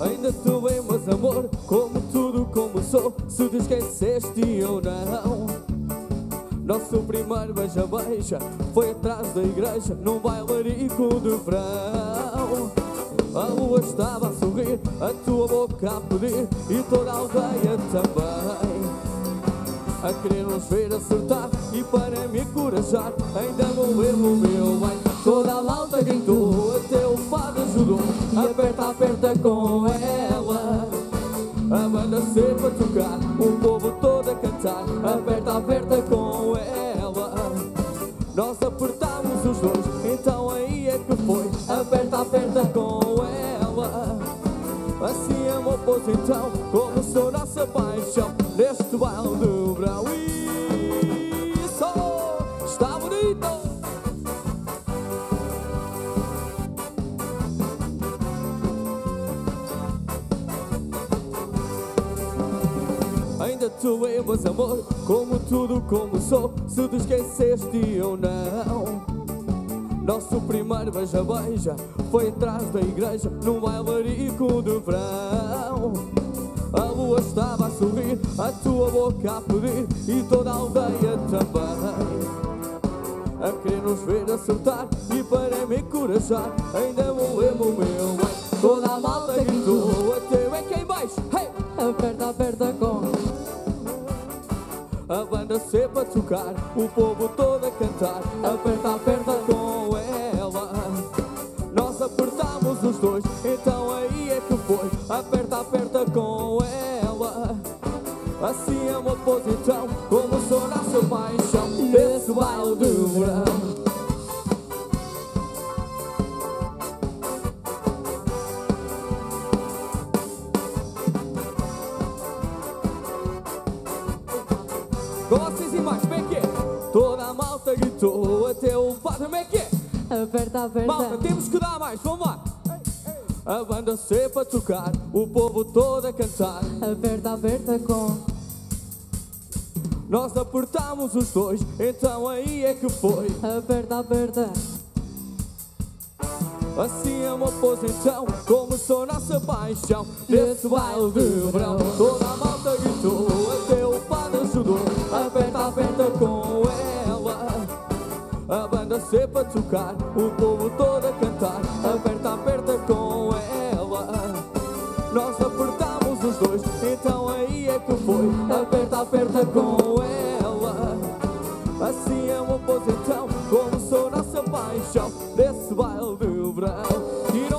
Ainda tu bem, mas amor, como tudo começou Se te esqueceste ou não. Nosso primeiro beija-beija Foi atrás da igreja Num bailarico de verão. A lua estava a sorrir A tua boca a pedir E toda a aldeia também. A querer nos ver acertar e para me encorajar ainda não lembro o meu bem. Toda a aperta com ela. A banda sempre a tocar o povo todo a cantar. Aperta aperta com ela. Nós apertamos os dois então aí é que foi. Aperta aperta com ela. Assim amor, pois então começou nossa paixão. Neste baile do verão Ainda tu lembras amor, como tudo começou Se te esqueceste ou não nosso primeiro beija-beija foi atrás da igreja num bailarico de verão. A lua estava a sorrir, a tua boca a pedir e toda a aldeia também. A querer nos ver acertar e para me encorajar, ainda vou lembro o meu bem. Toda a malta gritou, A banda sempre a tocar, o povo todo a cantar. Aperta, aperta com ela. Nós apertamos os dois, então aí é que foi. Aperta, aperta com ela. Assim amor, pois então Começou nossa paixão Nesse baile de verão Malta, temos que dar mais, vamos lá! A banda sempre a tocar, o povo todo a cantar. Aperta, aperta com. Nós apertamos os dois, então aí é que foi. Aperta, aperta Assim amor, pois então começou nossa paixão Nesse baile de verão. Toda a malta A para tocar, o povo todo a cantar, aperta, aperta com ela. Nós apertamos os dois, então aí é que foi, aperta, aperta com ela. Assim é uma pose como sou nossa paixão, desse baile do verão.